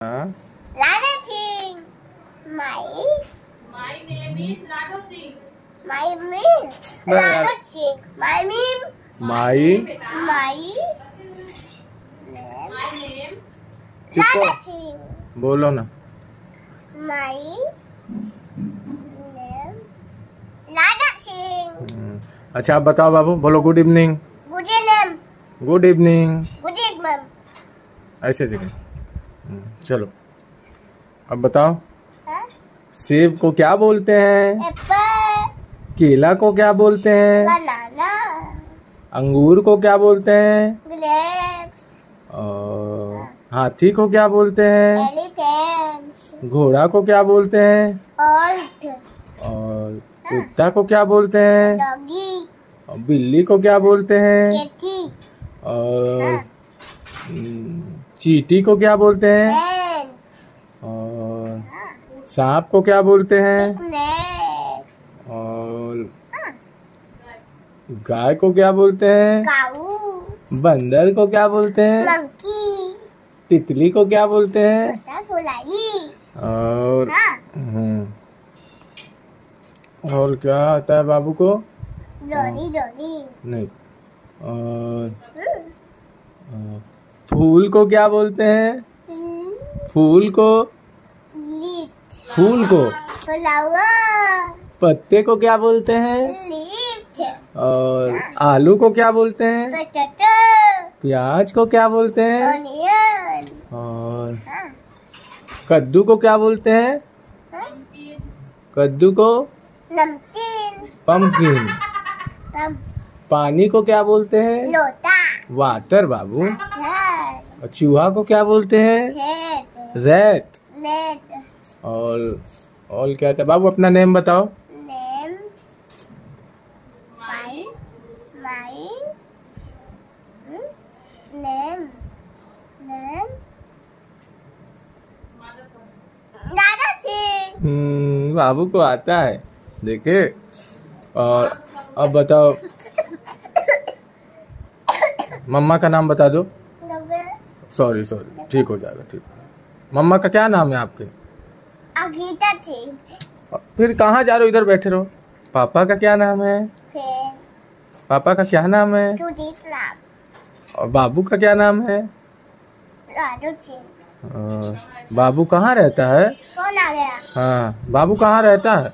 हाँ Lada Singh. My My name is Lado Singh. my name Lada Singh. My name my name My name Lada Singh. बोलो ना My Lada Singh. हम्म, अच्छा आप बताओ बाबू बोलो good evening Good name. Good evening Good evening. ऐसे जगह हम्म, चलो। अब बताओ। Huh? सेब को क्या बोलते हैं? केला को क्या बोलते हैं. अंगूर को क्या बोलते हैं? और हाथी को क्या बोलते हैं? घोड़ा को क्या बोलते हैं? और कुत्ता को क्या बोलते हैं? और बिल्ली को क्या बोलते हैं? और हम्म, चींटी को क्या बोलते हैं? और सांप को क्या बोलते हैं? और गाय को क्या बोलते हैं? बंदर को क्या बोलते हैं? तितली को क्या बोलते हैं? और हाँ. हम्म, और क्या आता है बाबू को? Johnny. Johnny. नहीं। और फूल को क्या बोलते हैं? फूल को? फूल को। पत्ते को क्या बोलते हैं? और आलू को क्या बोलते हैं? प्याज को क्या बोलते हैं? और. कद्दू को क्या बोलते हैं. कद्दू को. पंपकिन पानी को क्या बोलते हैं? वाटर बाबू. और चूहा को क्या बोलते हैं. रेट. और और क्या था? बाबू अपना नेम बताओ? Name. Name. Dada हम्म, बाबू को आता है। देखे। और अब बताओ। मम्मा का नाम बता दो। सॉरी सॉरी ठीक हो जाएगा ठीक मम्मा का क्या नाम है आपके? अगीता Singh. फिर कहाँ जा रहे हो? इधर बैठे रहो। पापा का क्या नाम है? पापा का क्या नाम है? और बाबू का क्या नाम है? बाबू कहाँ रहता है? कौन आ गया? हाँ बाबू कहाँ रहता है?